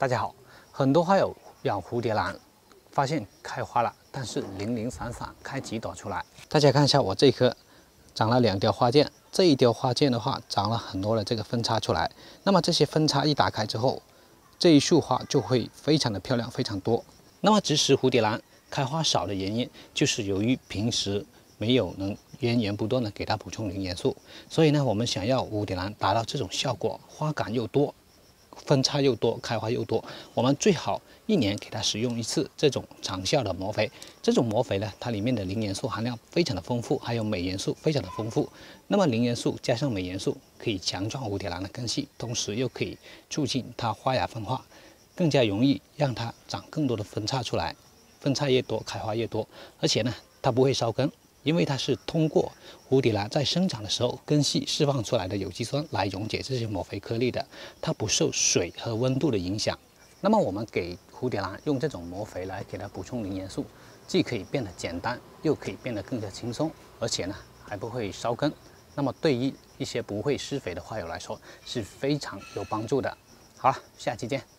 大家好，很多花友养蝴蝶兰，发现开花了，但是零零散散开几朵出来。大家看一下我这棵，长了两条花剑，这一条花剑的话，长了很多的这个分叉出来。那么这些分叉一打开之后，这一束花就会非常的漂亮，非常多。那么植食蝴蝶兰开花少的原因，就是由于平时没有能源源不断的给它补充磷元素，所以呢，我们想要蝴蝶兰达到这种效果，花感又多。分叉又多，开花又多，我们最好一年给它使用一次这种长效的膜肥。这种膜肥呢，它里面的磷元素含量非常的丰富，还有镁元素非常的丰富。那么磷元素加上镁元素，可以强壮蝴蝶兰的根系，同时又可以促进它花芽分化，更加容易让它长更多的分叉出来。分叉越多，开花越多，而且呢，它不会烧根。因为它是通过蝴蝶兰在生长的时候根系释放出来的有机酸来溶解这些膜肥颗粒的，它不受水和温度的影响。那么我们给蝴蝶兰用这种膜肥来给它补充磷元素，既可以变得简单，又可以变得更加轻松，而且呢还不会烧根。那么对于一些不会施肥的花友来说是非常有帮助的。好了，下期见。